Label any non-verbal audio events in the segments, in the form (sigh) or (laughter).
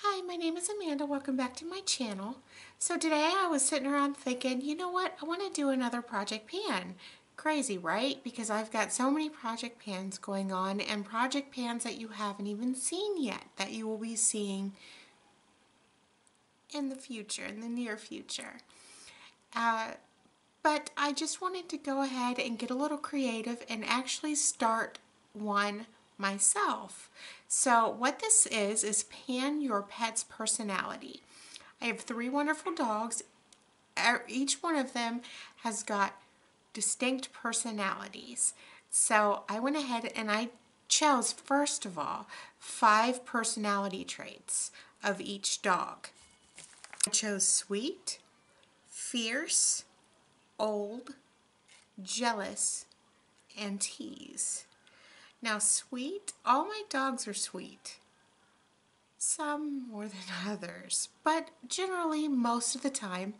Hi, my name is Amanda. Welcome back to my channel. So today I was sitting around thinking, you know what, I want to do another project pan. Crazy, right? Because I've got so many project pans going on and project pans that you haven't even seen yet that you will be seeing in the future, in the near future. Uh, but I just wanted to go ahead and get a little creative and actually start one myself. So what this is, is pan your pet's personality. I have three wonderful dogs. Er, each one of them has got distinct personalities. So I went ahead and I chose, first of all, five personality traits of each dog. I chose sweet, fierce, old, jealous, and tease. Now sweet, all my dogs are sweet. Some more than (laughs) others, but generally most of the time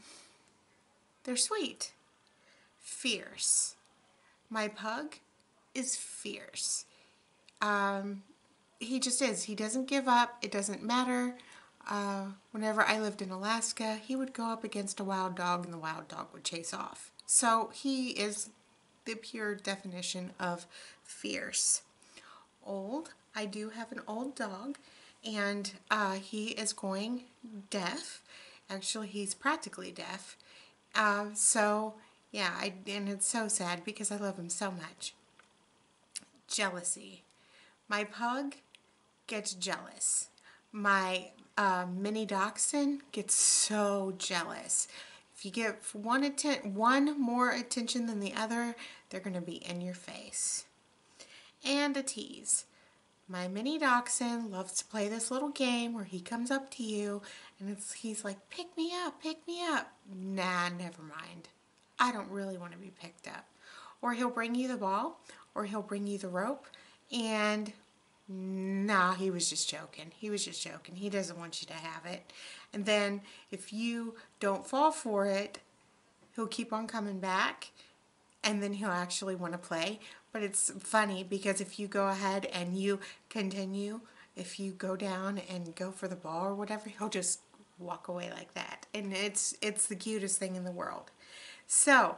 they're sweet. Fierce. My pug is fierce. Um, he just is. He doesn't give up. It doesn't matter. Uh, whenever I lived in Alaska, he would go up against a wild dog and the wild dog would chase off. So he is the pure definition of fierce old. I do have an old dog and uh, he is going deaf. Actually, he's practically deaf. Uh, so, yeah, I, and it's so sad because I love him so much. Jealousy. My pug gets jealous. My uh, mini dachshund gets so jealous. If you give one, atten one more attention than the other, they're going to be in your face and a tease. My mini dachshund loves to play this little game where he comes up to you and he's like, pick me up, pick me up. Nah, never mind. I don't really want to be picked up. Or he'll bring you the ball or he'll bring you the rope and nah, he was just joking. He was just joking. He doesn't want you to have it. And then if you don't fall for it, he'll keep on coming back and then he'll actually want to play. But it's funny because if you go ahead and you continue, if you go down and go for the ball or whatever, he'll just walk away like that. And it's, it's the cutest thing in the world. So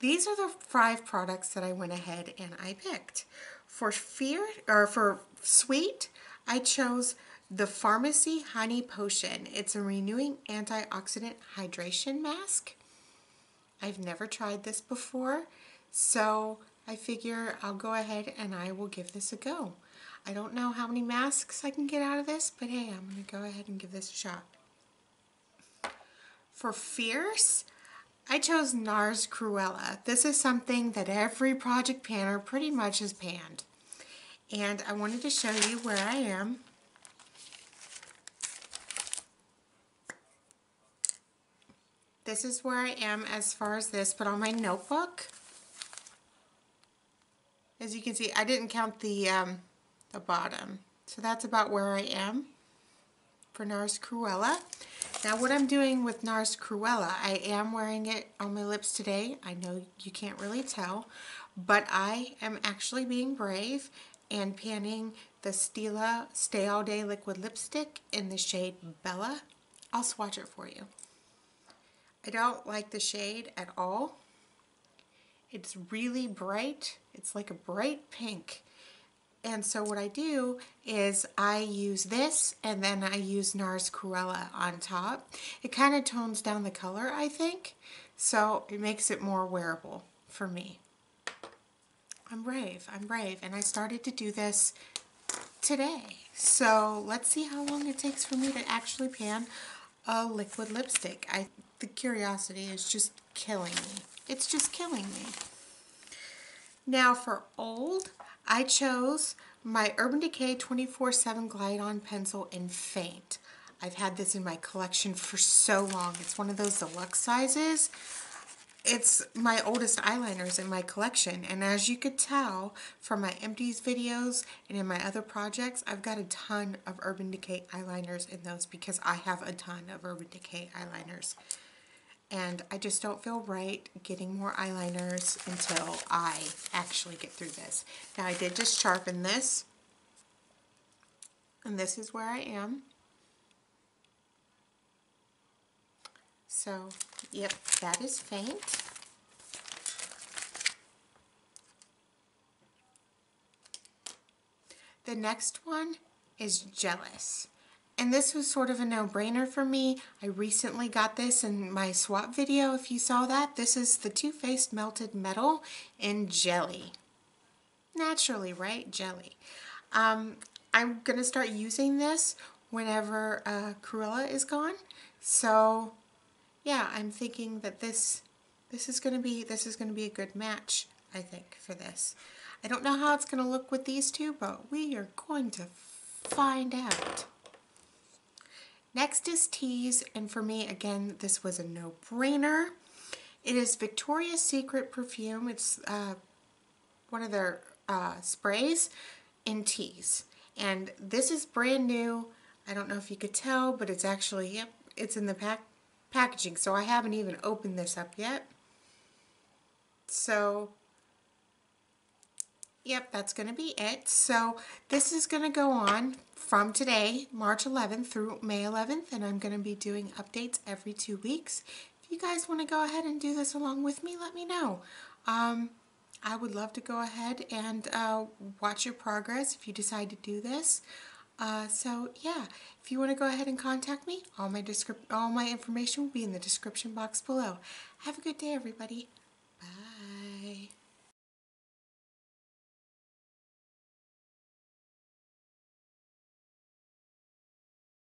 these are the five products that I went ahead and I picked. For fear or for sweet, I chose the Farmacy Honey Potion. It's a renewing antioxidant hydration mask. I've never tried this before. So I figure I'll go ahead and I will give this a go. I don't know how many masks I can get out of this, but hey, I'm going to go ahead and give this a shot. For Fierce, I chose NARS Cruella. This is something that every project panner pretty much has panned. And I wanted to show you where I am. This is where I am as far as this, but on my notebook, as you can see, I didn't count the, um, the bottom. So that's about where I am for NARS Cruella. Now what I'm doing with NARS Cruella, I am wearing it on my lips today. I know you can't really tell, but I am actually being brave and panning the Stila Stay All Day Liquid Lipstick in the shade Bella. I'll swatch it for you. I don't like the shade at all. It's really bright. It's like a bright pink. And so what I do is I use this and then I use NARS Cruella on top. It kind of tones down the color, I think. So it makes it more wearable for me. I'm brave. I'm brave. And I started to do this today. So let's see how long it takes for me to actually pan a liquid lipstick. I The curiosity is just killing me. It's just killing me. Now for old, I chose my Urban Decay 24-7 Glide-On Pencil in Faint. I've had this in my collection for so long. It's one of those deluxe sizes. It's my oldest eyeliners in my collection and as you could tell from my empties videos and in my other projects I've got a ton of Urban Decay eyeliners in those because I have a ton of Urban Decay eyeliners and I just don't feel right getting more eyeliners until I actually get through this. Now I did just sharpen this, and this is where I am. So, yep, that is faint. The next one is Jealous. And this was sort of a no-brainer for me. I recently got this in my swap video, if you saw that. This is the Too Faced Melted Metal in Jelly. Naturally, right? Jelly. Um, I'm going to start using this whenever uh, Cruella is gone. So, yeah, I'm thinking that this this is going to be this is going to be a good match, I think, for this. I don't know how it's going to look with these two, but we are going to find out. Next is tease, and for me, again, this was a no-brainer. It is Victoria's Secret perfume. It's uh, one of their uh, sprays in Tease. And this is brand new. I don't know if you could tell, but it's actually, yep, it's in the pack packaging. So I haven't even opened this up yet. So Yep, that's going to be it. So this is going to go on from today, March 11th through May 11th, and I'm going to be doing updates every two weeks. If you guys want to go ahead and do this along with me, let me know. Um, I would love to go ahead and uh, watch your progress if you decide to do this. Uh, so yeah, if you want to go ahead and contact me, all my all my information will be in the description box below. Have a good day, everybody. Bye.